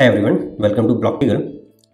Hi everyone, welcome to Blocktical.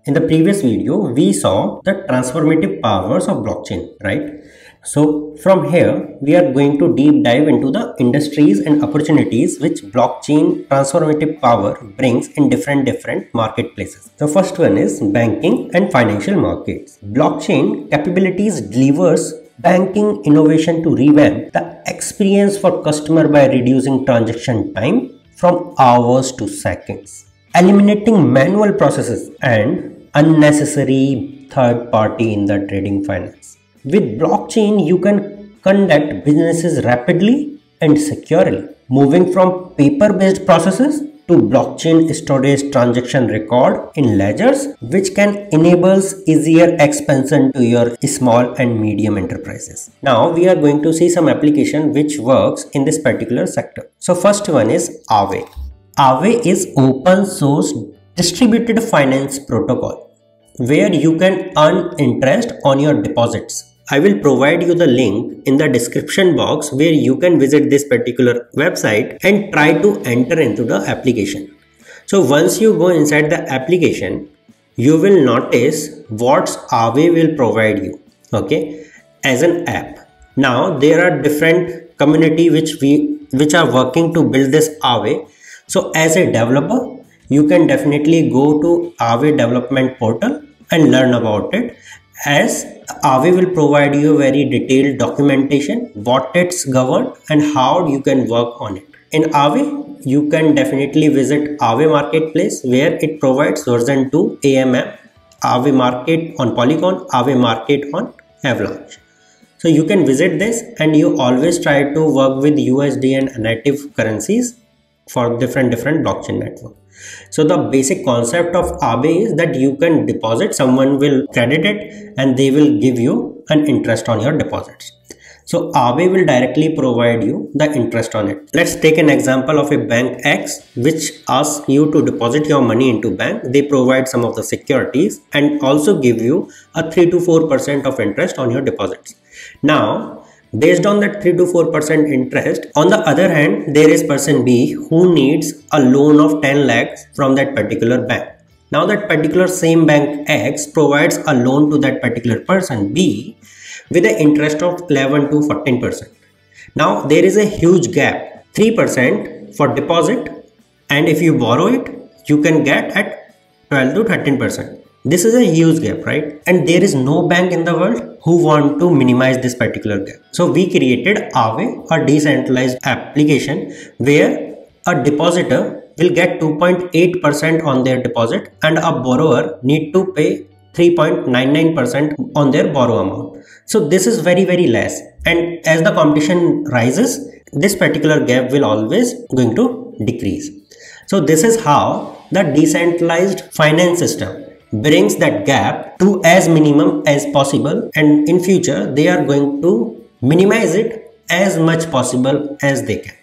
In the previous video, we saw the transformative powers of blockchain, right? So from here, we are going to deep dive into the industries and opportunities which blockchain transformative power brings in different different marketplaces. The first one is banking and financial markets. Blockchain capabilities delivers banking innovation to revamp the experience for customer by reducing transaction time from hours to seconds eliminating manual processes and unnecessary third party in the trading finance. With blockchain, you can conduct businesses rapidly and securely, moving from paper based processes to blockchain storage transaction record in ledgers which can enables easier expansion to your small and medium enterprises. Now we are going to see some application which works in this particular sector. So first one is aave Aave is open source distributed finance protocol where you can earn interest on your deposits. I will provide you the link in the description box where you can visit this particular website and try to enter into the application. So once you go inside the application, you will notice what Aave will provide you, okay, as an app. Now there are different community which we which are working to build this Aave so as a developer, you can definitely go to Aave development portal and learn about it as Aave will provide you very detailed documentation, what it's governed and how you can work on it. In Aave, you can definitely visit Aave Marketplace where it provides version 2 AMM, Aave Market on Polygon, Aave Market on Avalanche. So you can visit this and you always try to work with USD and native currencies for different different blockchain network so the basic concept of Aave is that you can deposit someone will credit it and they will give you an interest on your deposits so Aave will directly provide you the interest on it. Let's take an example of a bank X which asks you to deposit your money into bank. They provide some of the securities and also give you a 3 to 4% of interest on your deposits. Now based on that 3 to 4% interest. On the other hand, there is person B who needs a loan of 10 lakhs from that particular bank. Now that particular same bank X provides a loan to that particular person B with an interest of 11 to 14%. Now there is a huge gap 3% for deposit and if you borrow it you can get at 12 to 13%. This is a huge gap, right? And there is no bank in the world who want to minimize this particular gap. So we created Aave, a decentralized application where a depositor will get 2.8% on their deposit and a borrower need to pay 3.99% on their borrow amount. So this is very very less and as the competition rises this particular gap will always going to decrease. So this is how the decentralized finance system brings that gap to as minimum as possible. And in future they are going to minimize it as much possible as they can